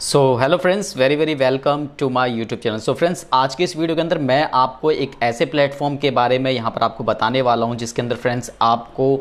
So hello friends very very welcome to my YouTube channel so friends आज के इस video के अंदर मैं आपको एक ऐसे प्लेटफॉर्म के बारे में यहाँ पर आपको बताने वाला हूँ, जिसके अंदर फ्रेंड्स आपको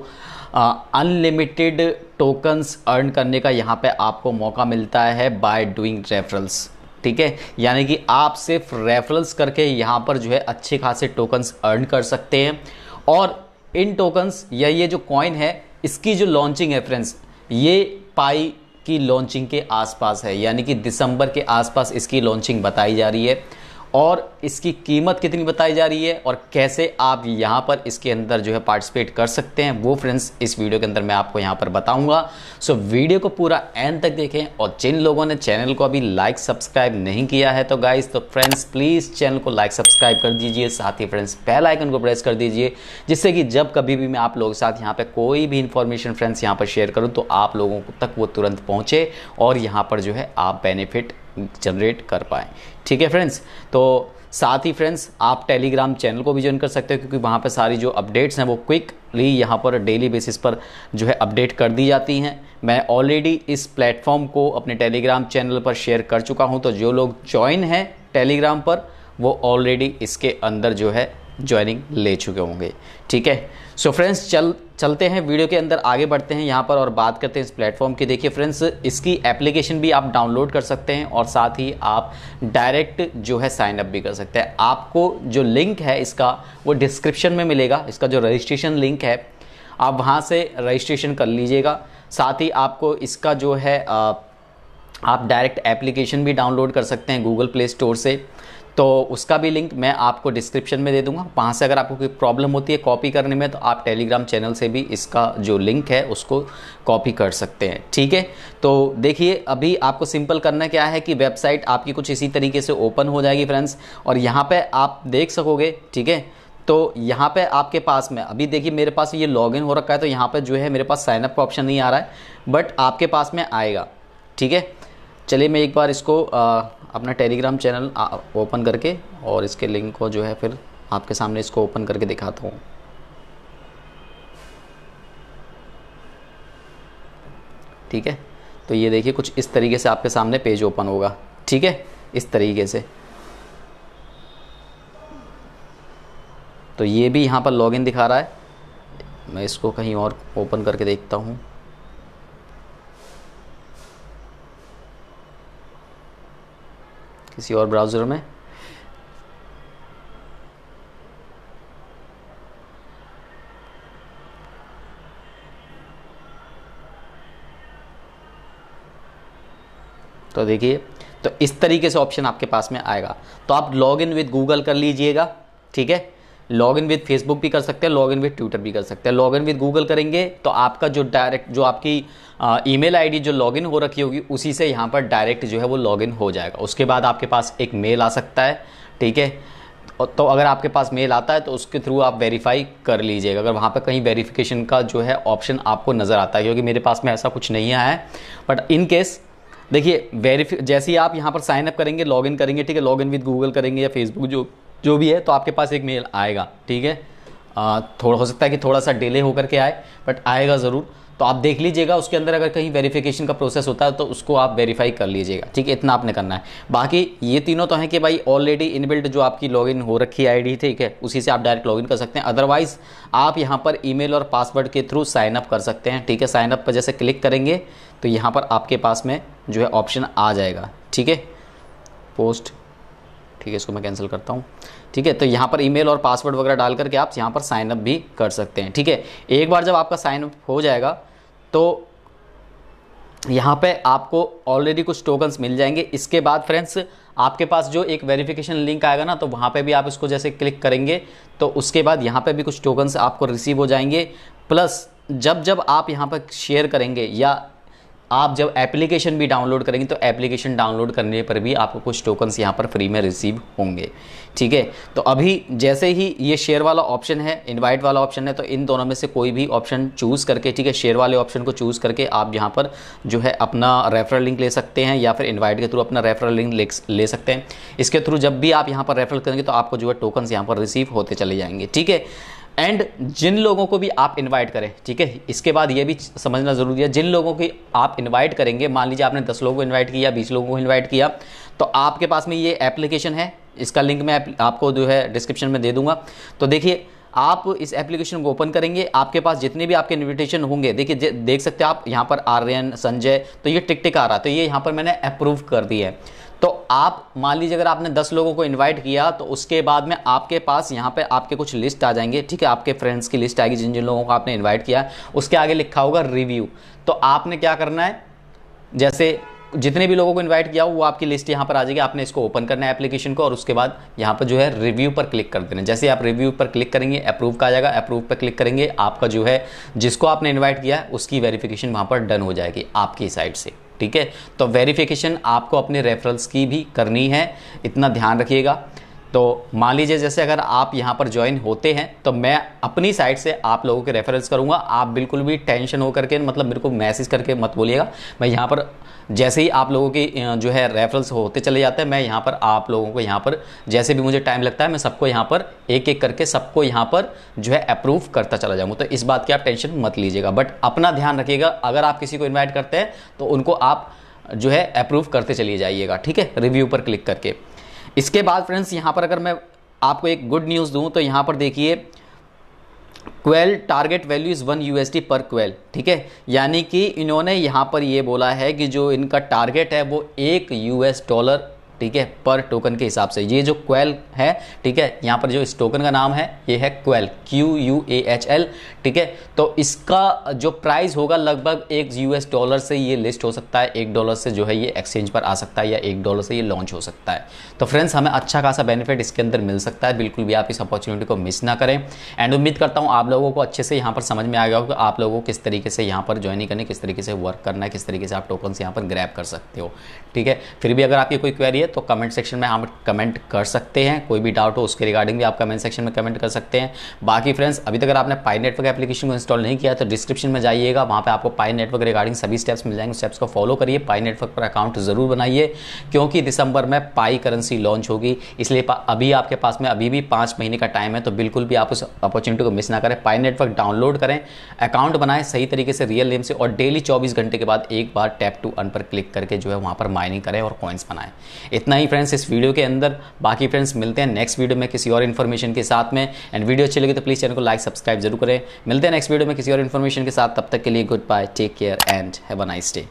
अनलिमिटेड टोकन्स अर्न करने का यहाँ पे आपको मौका मिलता है बाय डूइंग रेफरल्स ठीक है? यानी कि आप सिर्फ़ रेफरल्स करके यहाँ पर जो है अच्छे खासे टोकन्स अर्न कर सकते हैं। और इन टोकन्स या ये जो कॉइन है, इसकी जो लॉन्चिंग है फ्रेंड्स ये पाई की लॉन्चिंग के आसपास है, यानी कि दिसंबर के आसपास इसकी लॉन्चिंग बताई जा रही है। और इसकी कीमत कितनी बताई जा रही है और कैसे आप यहाँ पर इसके अंदर जो है पार्टिसिपेट कर सकते हैं, वो फ्रेंड्स इस वीडियो के अंदर मैं आपको यहाँ पर बताऊँगा। सो वीडियो को पूरा एंड तक देखें और जिन लोगों ने चैनल को अभी लाइक सब्सक्राइब नहीं किया है तो गाइज़ तो फ्रेंड्स प्लीज़ चैनल को लाइक सब्सक्राइब कर दीजिए। साथ ही फ्रेंड्स बेल आइकन को प्रेस कर दीजिए, जिससे कि जब कभी भी मैं आप लोगों के साथ यहाँ पर कोई भी इन्फॉर्मेशन फ्रेंड्स यहाँ पर शेयर करूँ तो आप लोगों तक वो तुरंत पहुँचे और यहाँ पर जो है आप बेनिफिट जनरेट कर पाए। ठीक है फ्रेंड्स तो साथ ही फ्रेंड्स आप टेलीग्राम चैनल को भी ज्वाइन कर सकते हो, क्योंकि वहाँ पर सारी जो अपडेट्स हैं वो क्विकली यहाँ पर डेली बेसिस पर जो है अपडेट कर दी जाती हैं। मैं ऑलरेडी इस प्लेटफॉर्म को अपने टेलीग्राम चैनल पर शेयर कर चुका हूँ तो जो लोग ज्वाइन हैं टेलीग्राम पर, वो ऑलरेडी इसके अंदर जो है ज्वाइनिंग ले चुके होंगे। ठीक है? सो फ्रेंड्स चल, चलते हैं वीडियो के अंदर आगे बढ़ते हैं, यहाँ पर और बात करते हैं इस प्लेटफॉर्म की। देखिए फ्रेंड्स इसकी एप्लीकेशन भी आप डाउनलोड कर सकते हैं और साथ ही आप डायरेक्ट जो है साइन अप भी कर सकते हैं। आपको जो लिंक है इसका, वो डिस्क्रिप्शन में मिलेगा। इसका जो रजिस्ट्रेशन लिंक है, आप वहाँ से रजिस्ट्रेशन कर लीजिएगा। साथ ही आपको इसका जो है आप डायरेक्ट एप्लीकेशन भी डाउनलोड कर सकते हैं गूगल प्ले स्टोर से। तो उसका भी लिंक मैं आपको डिस्क्रिप्शन में दे दूँगा। वहाँ से अगर आपको कोई प्रॉब्लम होती है कॉपी करने में तो आप टेलीग्राम चैनल से भी इसका जो लिंक है, उसको कॉपी कर सकते हैं। ठीक है? तो देखिए, अभी आपको सिंपल करना क्या है कि वेबसाइट आपकी कुछ इसी तरीके से ओपन हो जाएगी फ्रेंड्स, और यहाँ पर आप देख सकोगे, ठीक है? तो यहाँ पे आपके पास में, अभी देखिए मेरे पास ये लॉगिन हो रखा है तो यहाँ पे जो है मेरे पास साइनअप का ऑप्शन नहीं आ रहा है, बट आपके पास में आएगा। ठीक है? चलिए मैं एक बार इसको आ, अपना टेलीग्राम चैनल ओपन करके और इसके लिंक को जो है फिर आपके सामने इसको ओपन करके दिखाता हूँ। ठीक है? तो ये देखिए कुछ इस तरीके से आपके सामने पेज ओपन होगा। ठीक है? इस तरीके से। तो ये भी यहाँ पर लॉगिन दिखा रहा है। मैं इसको कहीं और ओपन करके देखता हूँ। किसी और ब्राउज़र में। तो देखिए तो इस तरीके से ऑप्शन आपके पास में आएगा। तो आप लॉग इन विद गूगल कर लीजिएगा, ठीक है? लॉग इन विद फेसबुक भी कर सकते हैं लॉग इन विद ट्विटर भी कर सकते हैं। लॉग इन विद गूगल करेंगे तो आपका जो डायरेक्ट जो आपकी ईमेल आईडी जो लॉगिन हो रखी होगी, उसी से यहाँ पर डायरेक्ट जो है वो लॉगिन हो जाएगा। उसके बाद आपके पास एक मेल आ सकता है, ठीक है? तो अगर आपके पास मेल आता है तो उसके थ्रू आप वेरीफाई कर लीजिएगा। अगर वहाँ पर कहीं वेरिफिकेशन का जो है ऑप्शन आपको नज़र आता है, क्योंकि मेरे पास में ऐसा कुछ नहीं आया है। बट इन केस देखिए वेरीफि जैसे ही आप यहाँ पर साइन अप करेंगे लॉगिन करेंगे, ठीक है? लॉगिन विद गूगल करेंगे या फेसबुक जो जो भी है तो आपके पास एक मेल आएगा, ठीक है? थोड़ा, हो सकता है कि थोड़ा सा डिले होकर के आए बट आएगा ज़रूर। तो आप देख लीजिएगा, उसके अंदर अगर कहीं वेरिफिकेशन का प्रोसेस होता है तो उसको आप वेरीफाई कर लीजिएगा, ठीक है? इतना आपने करना है। बाकी ये तीनों तो हैं कि भाई ऑलरेडी इनबिल्ट जो आपकी लॉगिन हो रखी आईडी ठीक है? उसी से आप डायरेक्ट लॉगिन कर सकते हैं। अदरवाइज़ आप यहाँ पर ईमेल और पासवर्ड के थ्रू साइनअप कर सकते हैं, ठीक है? साइनअप पर जैसे क्लिक करेंगे तो यहाँ पर आपके पास में जो है ऑप्शन आ जाएगा, ठीक है? पोस्ट ठीक है, इसको मैं कैंसिल करता हूँ। ठीक है तो यहाँ पर ईमेल और पासवर्ड वगैरह डाल करके आप यहाँ पर साइनअप भी कर सकते हैं। ठीक है, एक बार जब आपका साइनअप हो जाएगा तो यहाँ पे आपको ऑलरेडी कुछ टोकन्स मिल जाएँगे। इसके बाद फ्रेंड्स आपके पास जो एक वेरिफिकेशन लिंक आएगा ना तो वहाँ पे भी आप इसको जैसे क्लिक करेंगे तो उसके बाद यहाँ पे भी कुछ टोकन्स आपको रिसीव हो जाएँगे। प्लस जब जब आप यहाँ पर शेयर करेंगे या आप जब एप्लीकेशन भी डाउनलोड करेंगे तो एप्लीकेशन डाउनलोड करने पर भी आपको कुछ टोकन्स यहाँ पर फ्री में रिसीव होंगे। ठीक है? तो अभी जैसे ही ये शेयर वाला ऑप्शन है इनवाइट वाला ऑप्शन है तो इन दोनों में से कोई भी ऑप्शन चूज़ करके, ठीक है शेयर वाले ऑप्शन को चूज़ करके आप यहाँ पर जो है अपना रेफरल लिंक ले सकते हैं या फिर इन्वाइट के थ्रू अपना रेफरल लिंक ले सकते हैं। इसके थ्रू जब भी आप यहाँ पर रेफरल करेंगे तो आपको जो है टोकन्स यहाँ पर रिसीव होते चले जाएँगे। ठीक है? एंड जिन लोगों को भी आप इनवाइट करें, ठीक है? इसके बाद ये भी समझना ज़रूरी है, जिन लोगों की आप इनवाइट करेंगे, मान लीजिए आपने दस लोगों को इनवाइट किया, बीस लोगों को इनवाइट किया तो आपके पास में ये एप्लीकेशन है। इसका लिंक मैं आपको जो है डिस्क्रिप्शन में दे दूँगा। तो देखिए, आप इस एप्लीकेशन को ओपन करेंगे, आपके पास जितने भी आपके इनविटेशन होंगे, देखिए देख सकते हैं आप, यहाँ पर आर्यन, संजय तो ये टिक टिक आ रहा है तो ये यहाँ पर मैंने अप्रूव कर दिया है। तो आप, मान लीजिए अगर आपने 10 लोगों को इनवाइट किया तो उसके बाद में आपके पास यहाँ पे आपके कुछ लिस्ट आ जाएँगे। ठीक है, आपके फ्रेंड्स की लिस्ट आएगी जिन जिन लोगों को आपने इनवाइट किया। उसके आगे लिखा होगा रिव्यू तो आपने क्या करना है? जैसे जितने भी लोगों को इनवाइट किया हो, वो आपकी लिस्ट यहाँ पर आ जाएगी। आपने इसको ओपन करना है एप्लीकेशन को और उसके बाद यहाँ पर जो है रिव्यू पर क्लिक कर देना। जैसे आप रिव्यू पर क्लिक करेंगे अप्रूव का आ जाएगा। अप्रूव पर क्लिक करेंगे, आपका जो है, जिसको आपने इन्वाइट किया है, उसकी वेरिफिकेशन वहाँ पर डन हो जाएगी आपकी साइड से। ठीक है? तो वेरिफिकेशन आपको अपने रेफरल्स की भी करनी है। इतना ध्यान रखिएगा। तो मान लीजिए जैसे अगर आप यहाँ पर ज्वाइन होते हैं तो मैं अपनी साइड से आप लोगों के रेफरेंस करूँगा। आप बिल्कुल भी टेंशन होकर के मतलब मेरे को मैसेज करके मत बोलिएगा। मैं यहाँ पर जैसे ही आप लोगों की जो है रेफरेंस होते चले जाते हैं, मैं यहाँ पर आप लोगों को यहाँ पर जैसे भी मुझे टाइम लगता है, मैं सबको यहाँ पर एक एक करके सबको यहाँ पर जो है अप्रूव करता चला जाऊँगा। तो इस बात की आप टेंशन मत लीजिएगा। बट अपना ध्यान रखिएगा, अगर आप किसी को इन्वाइट करते हैं तो उनको आप जो है अप्रूव करते चलिए जाइएगा। ठीक है? रिव्यू पर क्लिक करके। इसके बाद फ्रेंड्स, यहाँ पर अगर मैं आपको एक गुड न्यूज़ दूँ तो यहाँ पर देखिए Quahl target value is one USD per Quahl ठीक है? यानी कि इन्होंने यहाँ पर ये बोला है कि जो इनका टारगेट है वो एक यूएस डॉलर ठीक है पर टोकन के हिसाब से। ये जो क्वेल है, ठीक है, यहाँ पर जो इस टोकन का नाम है, ये है Quahl Q U A H L ठीक है तो इसका जो प्राइस होगा लगभग एक यूएस डॉलर से ये लिस्ट हो सकता है, एक डॉलर से जो है ये एक्सचेंज पर आ सकता है या एक डॉलर से ये लॉन्च हो सकता है। तो फ्रेंड्स हमें अच्छा खासा बेनिफिट इसके अंदर मिल सकता है, बिल्कुल भी आप इस अपॉर्चुनिटी को मिस ना करें। एंड उम्मीद करता हूँ आप लोगों को अच्छे से यहाँ पर समझ में आ गया होगा आप लोगों को किस तरीके से यहाँ पर ज्वाइनिंग करनी किस तरीके से वर्क करना है, किस तरीके से आप टोकन यहाँ पर ग्रैप कर सकते हो, ठीक है। फिर भी अगर आपकी कोई क्वेरी है तो कमेंट सेक्शन में आप कमेंट कर सकते हैं। कोई भी डाउट हो उसके रिगार्डिंग भी आप कमेंट सेक्शन में कमेंट कर सकते हैं। बाकी फ्रेंड्स अभी तक आपने पाई नेटवर्क एप्लीकेशन को इंस्टॉल नहीं किया तो डिस्क्रिप्शन में जाइएगा। वहाँ पर आपको पाई नेटवर्क रिगार्डिंग सभी स्टेप्स मिल जाएँगे। स्टेप्स को फॉलो करिए। पाई नेटवर्क पर अकाउंट ज़रूर बनाइए, क्योंकि दिसंबर में पाई करेंसी लॉन्च होगी। इसलिए अभी आपके पास में अभी भी पाँच महीने का टाइम है तो बिल्कुल भी आप उस अपॉर्चुनिटी को मिस ना करें। पाई नेटवर्क डाउनलोड करें अकाउंट बनाएँ सही तरीके से रियल नेम से, और डेली चौबीस घंटे के बाद एक बार टैप टू अन पर क्लिक करके जो है वहाँ पर माइनिंग करें और कॉइन्स बनाएँ। इतना ही फ्रेंड्स इस वीडियो के अंदर। बाकी फ्रेंड्स मिलते हैं नेक्स्ट वीडियो में किसी और इन्फॉर्मेशन के साथ में। एंड वीडियो अच्छी लगी तो प्लीज़ चैनल को लाइक सब्सक्राइब ज़रूर करें। मिलते हैं नेक्स्ट वीडियो में किसी और इन्फॉर्मेशन के साथ। तब तक के लिए goodbye take care and have a nice day